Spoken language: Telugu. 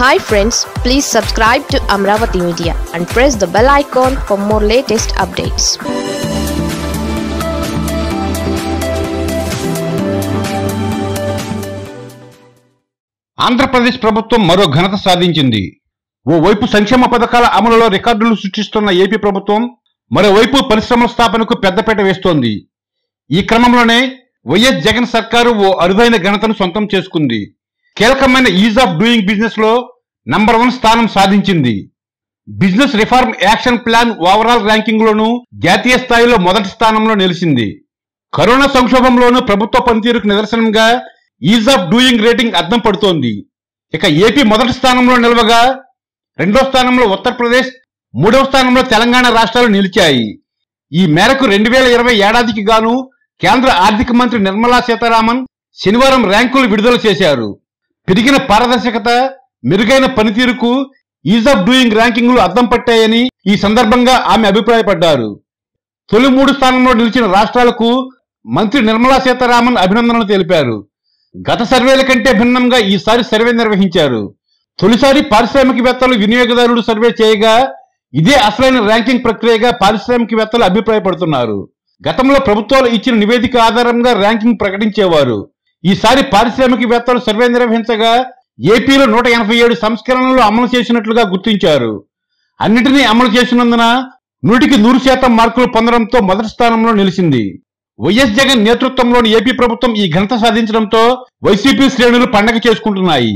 Hi friends please subscribe to Amaravati media and press the bell icon for more latest updates Andhra Pradesh ప్రభుత్వం మరో ఘనత సాధించింది. ఓవైపు సంక్షేమ పథకాల అమలులో రికార్డులు సృష్టిస్తున్న ఏపీ ప్రభుత్వం మరోవైపు పరిశ్రమల స్థాపనకు పెద్దపీట వేస్తోంది. ఈ క్రమంలోనే వైఎస్ జగన్ సర్కారు ఓ అరుదైన ఘనతను సొంతం చేసుకుంది. కీలకమైన ఈజ్ ఆఫ్ డూయింగ్ బిజినెస్లో నంబర్ వన్ స్థానం సాధించింది. Business reform action plan overall ranking లోనూ జాతీయ స్థాయిలో మొదటి స్థానంలో నిలిచింది. కరోనా సంక్షోభంలోనూ ప్రభుత్వ పనితీరుకు నిదర్శనంగా ఈజ్ ఆఫ్ డూయింగ్ రేటింగ్ అద్దం పడుతోంది. ఇక ఏపీ మొదటి స్థానంలో నిలవగా రెండో స్థానంలో ఉత్తరప్రదేశ్ మూడవ స్థానంలో తెలంగాణ రాష్ట్రాలు నిలిచాయి. ఈ మేరకు రెండు వేల ఇరవై ఏడాదికి గాను కేంద్ర ఆర్థిక మంత్రి నిర్మలా సీతారామన్ శనివారం ర్యాంకులు విడుదల చేశారు. పెరిగిన పారదర్శకత మెరుగైన పనితీరుకు ఈజ్ ఆఫ్ డూయింగ్ ర్యాంకింగ్లు అద్దం పట్టాయని ఈ సందర్భంగా ఆమె అభిప్రాయపడ్డారు. తొలి మూడు స్థానంలో నిలిచిన రాష్ట్రాలకు మంత్రి నిర్మలా సీతారామన్ అభినందనలు తెలిపారు. గత సర్వేల కంటే భిన్నంగా ఈసారి సర్వే నిర్వహించారు. తొలిసారి పారిశ్రామికవేత్తలు వినియోగదారుడు సర్వే చేయగా ఇదే అసలైన ర్యాంకింగ్ ప్రక్రియగా పారిశ్రామికవేత్తలు అభిప్రాయపడుతున్నారు. గతంలో ప్రభుత్వాలు ఇచ్చిన నివేదిక ఆధారంగా ర్యాంకింగ్ ప్రకటించేవారు. ఈసారి పారిశ్రామికవేత్తలు సర్వే నిర్వహించగా ఏపీలో నూట ఎనభై ఏడు సంస్కరణలు అమలు చేసినట్లుగా గుర్తించారు. అన్నిటినీ అమలు చేసినందున నూటికి నూరు శాతం మార్కులు పొందడంతో మొదటి స్థానంలో నిలిచింది. వైఎస్ జగన్ నేతృత్వంలోని ఏపీ ప్రభుత్వం ఈ ఘనత సాధించడంతో వైసీపీ శ్రేణులు పండగ చేసుకుంటున్నాయి.